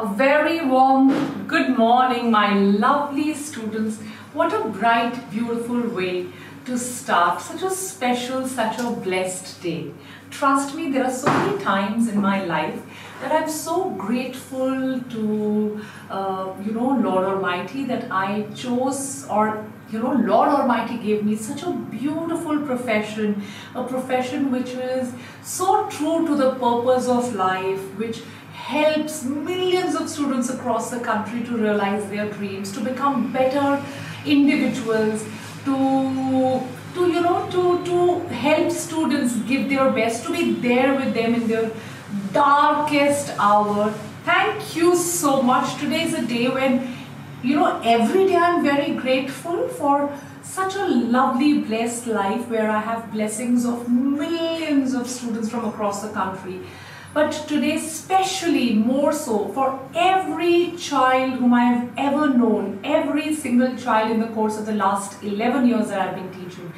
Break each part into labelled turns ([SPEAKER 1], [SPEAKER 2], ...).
[SPEAKER 1] A very warm good morning, my lovely students. What a bright, beautiful way to start such a special, such a blessed day. Trust me, there are so many times in my life that I'm so grateful to, uh, you know, Lord Almighty that I chose or you know, Lord Almighty gave me such a beautiful profession, a profession which is so true to the purpose of life, which helps millions of students across the country to realize their dreams, to become better individuals, to to you know to to help students give their best, to be there with them in their darkest hour. Thank you so much. Today is a day when you know every day I'm very grateful for such a lovely blessed life where I have blessings of millions of students from across the country but today especially more so for every child whom I have ever known, every single child in the course of the last 11 years that I've been teaching.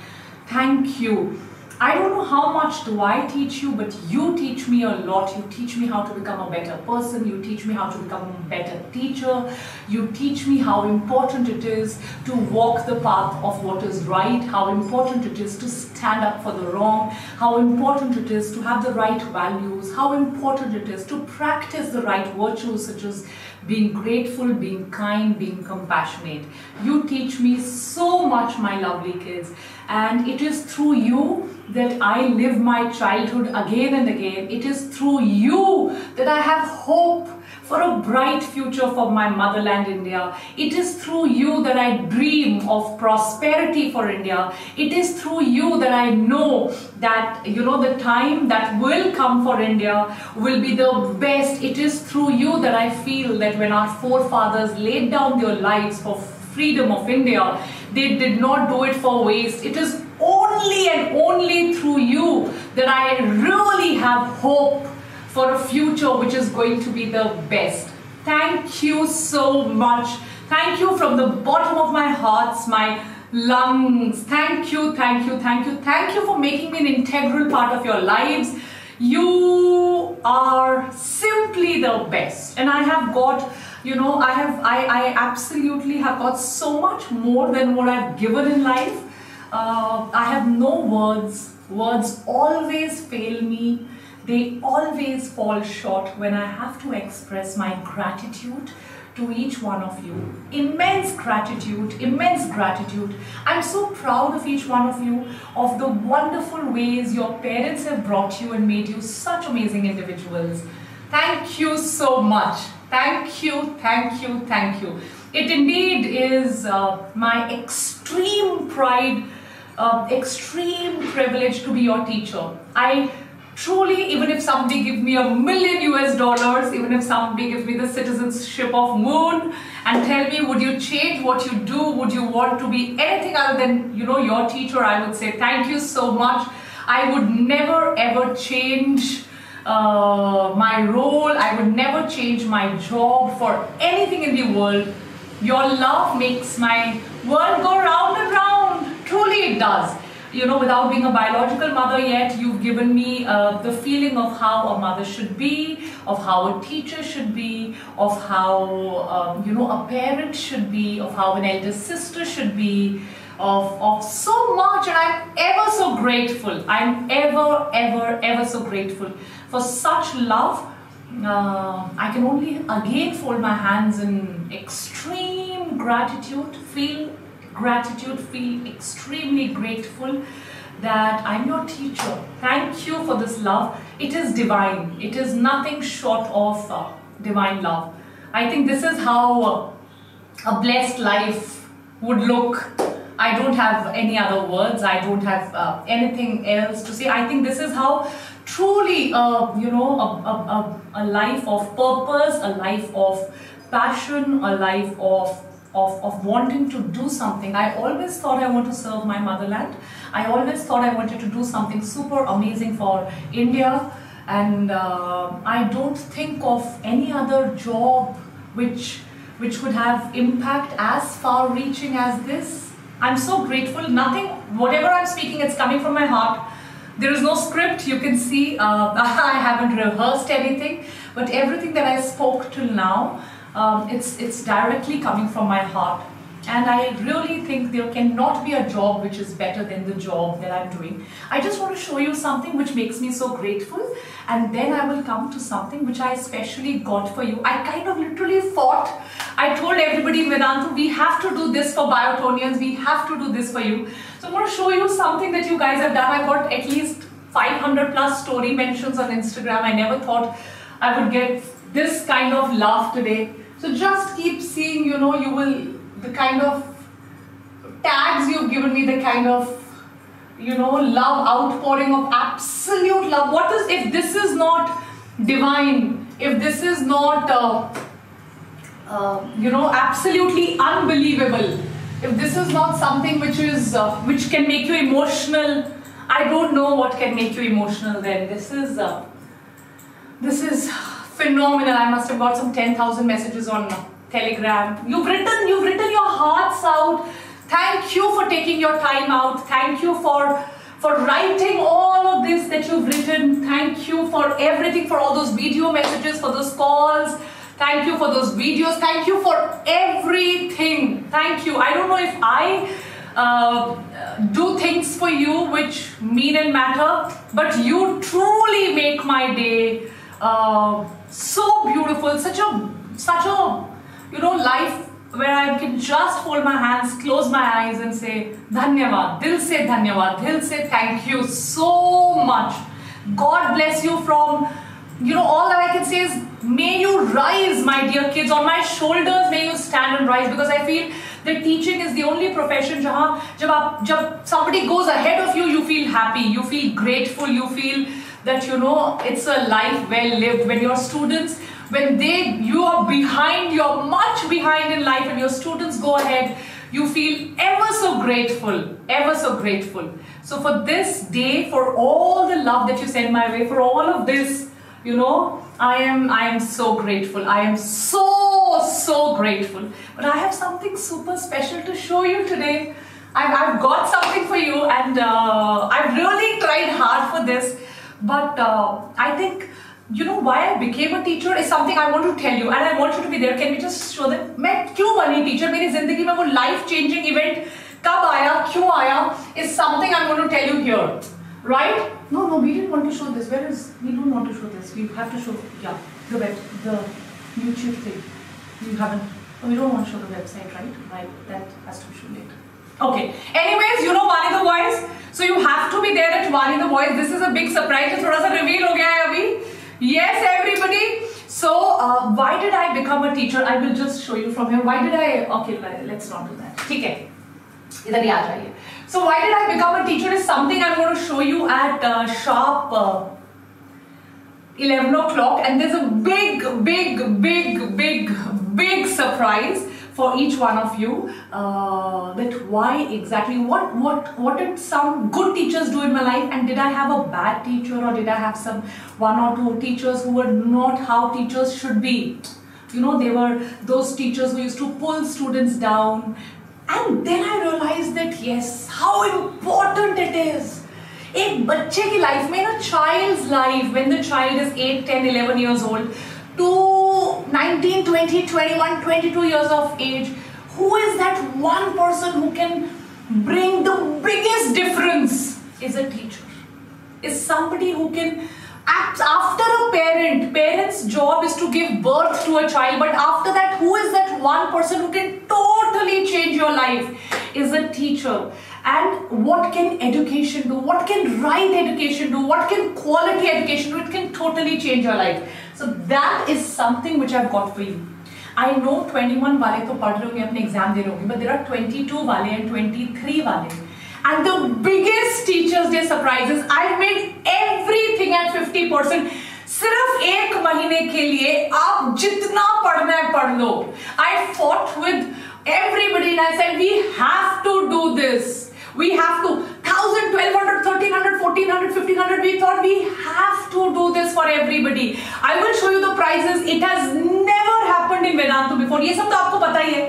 [SPEAKER 1] Thank you I don't know how much do I teach you, but you teach me a lot. You teach me how to become a better person. You teach me how to become a better teacher. You teach me how important it is to walk the path of what is right, how important it is to stand up for the wrong, how important it is to have the right values, how important it is to practice the right virtues such as being grateful, being kind, being compassionate. You teach me so much, my lovely kids. And it is through you that I live my childhood again and again. It is through you that I have hope for a bright future for my motherland India. It is through you that I dream of prosperity for India. It is through you that I know that, you know, the time that will come for India will be the best. It is through you that I feel that when our forefathers laid down their lives for freedom of India, they did not do it for waste. It is only and only through you that I really have hope for a future which is going to be the best. Thank you so much. Thank you from the bottom of my heart, my lungs. Thank you, thank you, thank you. Thank you for making me an integral part of your lives. You are simply the best. And I have got you know i have i i absolutely have got so much more than what i've given in life uh, i have no words words always fail me they always fall short when i have to express my gratitude to each one of you immense gratitude immense gratitude i'm so proud of each one of you of the wonderful ways your parents have brought you and made you such amazing individuals thank you so much Thank you, thank you, thank you. It indeed is uh, my extreme pride, uh, extreme privilege to be your teacher. I truly, even if somebody give me a million US dollars, even if somebody give me the citizenship of moon and tell me, would you change what you do? Would you want to be anything other than, you know, your teacher? I would say, thank you so much. I would never ever change uh, my role. I would never change my job for anything in the world. Your love makes my world go round and round. Truly it does. You know, without being a biological mother yet, you've given me uh, the feeling of how a mother should be, of how a teacher should be, of how, um, you know, a parent should be, of how an elder sister should be, of, of so much and I'm ever so grateful. I'm ever, ever, ever so grateful for such love. Uh, I can only again fold my hands in extreme gratitude, feel gratitude, feel extremely grateful that I'm your teacher. Thank you for this love. It is divine. It is nothing short of uh, divine love. I think this is how a blessed life would look I don't have any other words. I don't have uh, anything else to say. I think this is how truly, uh, you know, a, a, a, life of purpose, a life of passion, a life of, of, of wanting to do something. I always thought I want to serve my motherland. I always thought I wanted to do something super amazing for India. And uh, I don't think of any other job which, which would have impact as far reaching as this. I'm so grateful. Nothing, whatever I'm speaking, it's coming from my heart. There is no script. You can see uh, I haven't rehearsed anything. but everything that I spoke till now, um, it's, it's directly coming from my heart. And I really think there cannot be a job which is better than the job that I'm doing. I just want to show you something which makes me so grateful and then I will come to something which I especially got for you. I kind of literally fought. I told everybody in Vedantu, we have to do this for Biotonians, we have to do this for you. So I'm going to show you something that you guys have done. I got at least 500 plus story mentions on Instagram. I never thought I would get this kind of love today. So just keep seeing, you know, you will the kind of tags you've given me, the kind of you know love outpouring of absolute love. What is if this is not divine? If this is not uh, uh, you know absolutely unbelievable? If this is not something which is uh, which can make you emotional, I don't know what can make you emotional. Then this is uh, this is phenomenal. I must have got some ten thousand messages on telegram. You've written, you've written your hearts out. Thank you for taking your time out. Thank you for for writing all of this that you've written. Thank you for everything, for all those video messages, for those calls. Thank you for those videos. Thank you for everything. Thank you. I don't know if I uh, do things for you which mean and matter, but you truly make my day uh, so beautiful. Such a such a you know, life where I can just hold my hands, close my eyes and say, Dhanyavad, Dil se Dhanyavad, Dil se thank you so much. God bless you from, you know, all that I can say is, may you rise, my dear kids, on my shoulders may you stand and rise because I feel that teaching is the only profession jab, aap, jab somebody goes ahead of you, you feel happy, you feel grateful, you feel that, you know, it's a life well lived. When your students when they you are behind you're much behind in life and your students go ahead you feel ever so grateful ever so grateful. So for this day for all the love that you send my way for all of this you know i am i am so grateful. I am so so grateful. But i have something super special to show you today. I've, I've got something for you and uh, i've really tried hard for this but uh, I think you know why I became a teacher is something I want to tell you, and I want you to be there. Can we just show them? मैं क्यों बनी teacher? मेरी जिंदगी में वो life changing event कब आया, क्यों Is something I'm going to tell you here, right? No, no, we didn't want to show this. Where is? We don't want to show this. We have to show. Yeah, the web, the YouTube thing. You haven't. We don't want to show the website, right? Right. That has to be shown later. Okay. Anyways, you know, Vani the wise. Guys Vani the boys this is a big surprise थोड़ा सा reveal हो गया है अभी। Yes everybody so why did I become a teacher I will just show you from here why did I okay let's not do that ठीक है? इधर ही आ जाइए so why did I become a teacher is something I want to show you at sharp 11 o'clock, and there's a big big big big big surprise. for each one of you uh, that why exactly what what what did some good teachers do in my life and did I have a bad teacher or did I have some one or two teachers who were not how teachers should be you know they were those teachers who used to pull students down and then I realized that yes how important it is एक बच्चे की life में ना child's life when the child is 8 10 11 years old to 19, 20, 21, 22 years of age, who is that one person who can bring the biggest difference is a teacher. Is somebody who can act after a parent, parent's job is to give birth to a child, but after that, who is that one person who can totally change your life? Is a teacher. And what can education do? What can right education do? What can quality education do? It can totally change your life. So that is something which I got for you I know 21 वाले तो पढ़ लोगे अपने exam दे लोगे but there are 22 वाले and 23 वाले. And the biggest Teachers Day surprise is I've made everything at 50%. सिर्फ़ एक महीने के लिए आप जितना पढ़ना है, पढ़ लो. I fought with everybody I and we have to do this we have to 1000 1200 1300 1400 1500 we thought we have to do this for everybody i will show you the prices it has never happened in vedantu before ye sab to aapko pata hi hai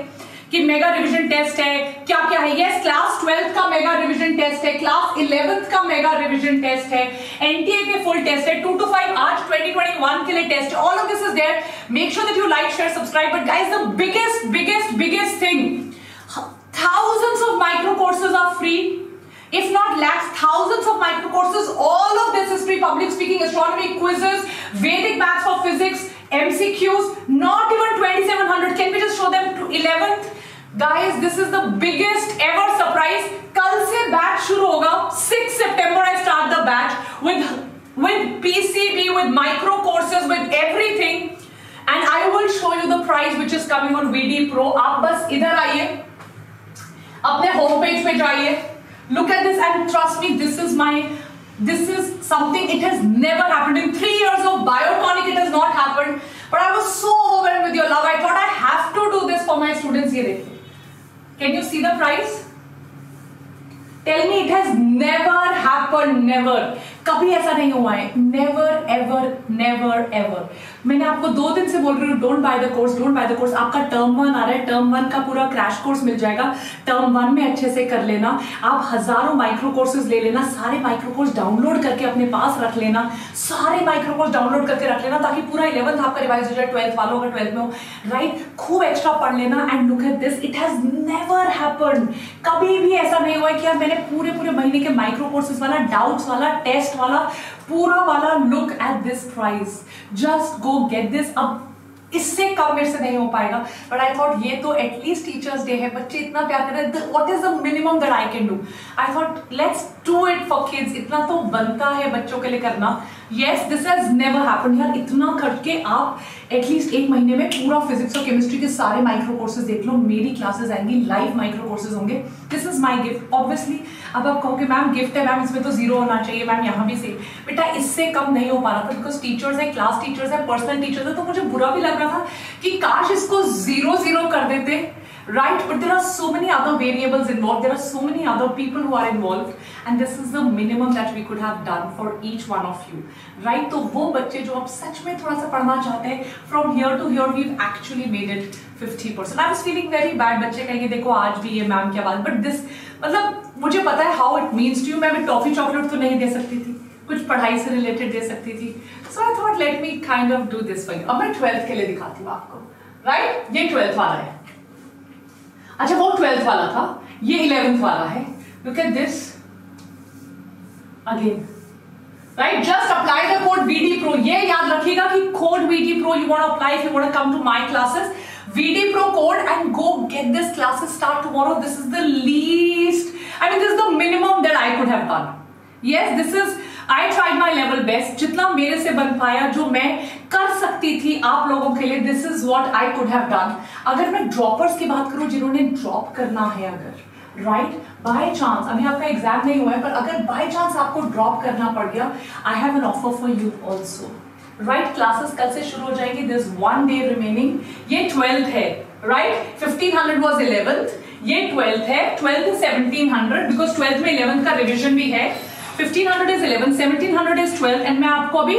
[SPEAKER 1] कि mega revision test है क्या क्या है yes class twelfth का mega revision test है class eleventh का mega revision test है NTA के फुल टेस्ट है टू टू फाइव आज 2021 के लिए test all of this is there make sure that you like share subscribe but guys the biggest biggest biggest thing thousands of micro courses are free if not lakhs, thousands of micro courses, all of this history, public speaking, astronomy, quizzes, Vedic maths for physics, MCQs, not even 2700. Can we just show them to 11th? Guys, this is the biggest ever surprise. कल से batch शुरू होगा 6 September I start the batch with with PCB, with micro courses, with everything. And I will show you the price which is coming on VD Pro. आप बस इधर आइए अपने home page पे जाइए। Look at this and trust me this is my this is something it has never happened in three years of Biotonic it has not happened but I was so over with your love I thought I have to do this for my students ये देखिए can you see the price tell me it has never happened never कभी ऐसा नहीं हुआ है। Never ever never ever मैंने आपको दो दिन से बोल रही हूँ don't buy the course don't buy the course आपका टर्म वन आ रहा है टर्म वन का पूरा क्रैश कोर्स मिल जाएगा. टर्म वन में अच्छे से कर लेना. आप हज़ारों माइक्रो कोर्सेज ले लेना, सारे माइक्रो कोर्स डाउनलोड करके अपने पास रख लेना. सारे माइक्रो कोर्स डाउनलोड करके रख लेना ताकि पूरा इलेवंथ आपका रिवाइज हो जाए ट्वेल्थ वालों का ट्वेल्थ में हो. राइट खूब एक्स्ट्रा पढ़ लेना and look at this it has never happen कभी भी ऐसा नहीं हुआ कि यार मैंने पूरे पूरे महीने के माइक्रो कोर्सेज वाला डाउट्स वाला टेस्ट वाला पूरा वाला look at this price just go get this अब इससे कम मेरे से नहीं हो पाएगा. बट आई थॉट ये तो एटलीस्ट टीचर्स डे है. बच्चे इतना प्यार कर रहे what is the minimum that I can do I thought let's do it for kids इतना तो बनता है बच्चों के लिए करना. Yes this has never happen यार, इतना करके आप एटलीस्ट एक महीने में पूरा फिजिक्स और केमिस्ट्री के सारे माइक्रो कोर्सेज देख लो. मेरी क्लासेस आएँगी. लाइव माइक्रो कोर्सेज होंगे. This is my gift obviously अब आप कहोगे, मैम गिफ्ट है, मैम, इसमें तो ज़ीरो होना चाहिए, मैम, यहाँ भी से बेटा, इससे कम नहीं हो पा रहा था बिकॉज़ टीचर्स है क्लास टीचर्स है पर्सनल टीचर्स है तो मुझे बुरा भी लग रहा था कि काश इसको ज़ीरो ज़ीरो कर देते। Right but there are so many other variables involve there are so many other people who are involve and this is the minimum that we could have done for each one of you right तो वो बच्चे जो आप सच में थोड़ा सा पढ़ना चाहते हैं from here to here we actually made it fifty percent I was feeling very bad बच्चे कहेंगे, देखो, आज भी ये मैम क्या बात बट दिस मतलब मुझे पता है how it means to you मैं भी टॉफी चॉकलेट तो नहीं दे सकती थी। कुछ पढ़ाई से रिलेटेड दे सकती थी। So I thought let me kind of do this for you अब मैं ट्वेल्थ के लिए दिखाती हूँ आपको। Right right? ये ट्वेल्थ वाला है। अच्छा वो ट्वेल्थ वाला था। ये इलेवेंथ वाला है। Look at this again right just apply the code BD pro ये याद रखिएगा कि code BD pro you want apply if you want come to my classes VD Pro code and go get this classes start tomorrow. This is the least, I mean, this is the minimum that I could have done. Yes, this is, I tried my level best. जितना मेरे से बन पाया जो मैं कर सकती थी आप लोगों के लिए this is what I could have done अगर मैं ड्रॉपर्स की बात करूँ जिन्होंने ड्रॉप करना है अगर राइट बाय चांस अभी आपका एग्ज़ाम नहीं हुआ है पर अगर बाय चांस आपको ड्रॉप करना पड़ गया I have an offer for you also right classes कल से शुरू हो जाएँगी. दिस वन डे रिमेनिंग ये ट्वेल्थ है right fifteen hundred was eleventh ये ट्वेल्थ है twelfth seventeen hundred because twelfth में इलेवंथ का रिविजन भी है। 1500 इज़ 11 1700 इज़ 12 एंड मैं आपको अभी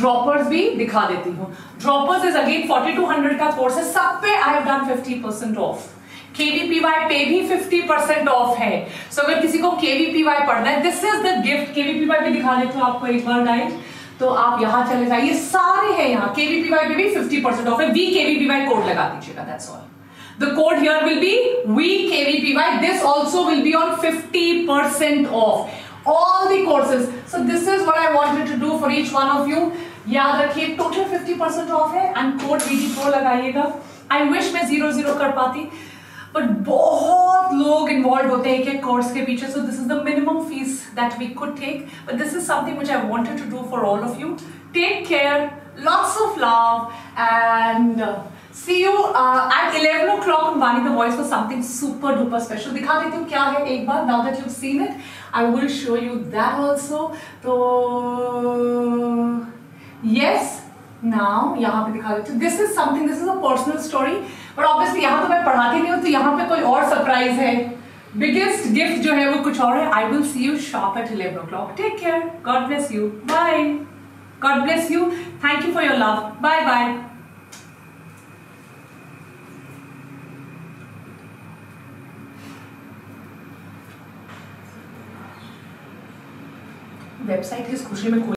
[SPEAKER 1] ड्रॉपर्स भी दिखा देती हूँ। ड्रॉपर्स इज़ अगेन 4200 का कोर्स है सब पे I have done 50% off KVPY पे भी 50% ऑफ़ है। सो so, अगर किसी को केवीपीवाई पढ़ना है this is the gift KVPY भी दिखा देती हूँ आपको एक बार गाइड तो आप यहाँ चले जाइए सारे हैं यहाँ। केवीपीवाई पे भी 50% ऑफ़ है। वी केवीपीवाई कोड लगा दीजिएगा that's all the code here will be WEKVPY. This also will be on 50% off all the courses. So this is what I wanted to do for each one of you. Yaad rakhye, total 50% off hai and code VD Pro lagayega. I wish mein 00 kar paati. But bohot log involved hote hai ke course ke peeche. So this is the minimum fees that we could take. But this is something which I wanted to do for all of you. Take care, lots of love and uh, see you at eleven o'clock on Vani the voice for something super duper special दिखा देती हूँ क्या है एक बार now that you seen it I will show you that also तो yes now यहाँ पे दिखा देती हूँ। This is something this is a personal story but obviously यहाँ तो मैं पढ़ाती नहीं हूँ तो यहाँ पे कोई और सरप्राइज़ है। बिगेस्ट गिफ्ट जो है वो कुछ और है। I will see you sharp at eleven o'clock take care God bless you bye God bless you thank you for your love bye bye website किस खुशी में खोल